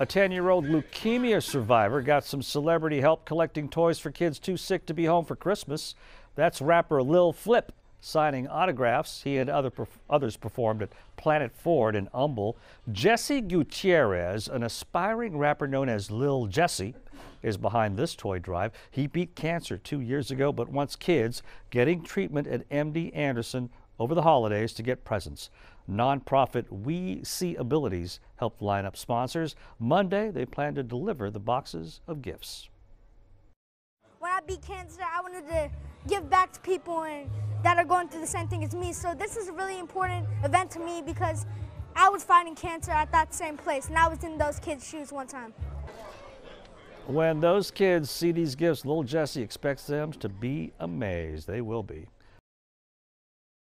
A 10 year old leukemia survivor got some celebrity help collecting toys for kids too sick to be home for Christmas. That's rapper Lil Flip signing autographs. He and other others performed at Planet Ford in Humble. Jesse Gutierrez, an aspiring rapper known as Lil Jesse, is behind this toy drive. He beat cancer two years ago, but wants kids getting treatment at MD Anderson over the holidays to get presents. Nonprofit We See Abilities helped line up sponsors. Monday, they plan to deliver the boxes of gifts. When I beat cancer, I wanted to give back to people and, that are going through the same thing as me. So this is a really important event to me because I was fighting cancer at that same place, and I was in those kids' shoes one time. When those kids see these gifts, little Jesse expects them to be amazed. They will be.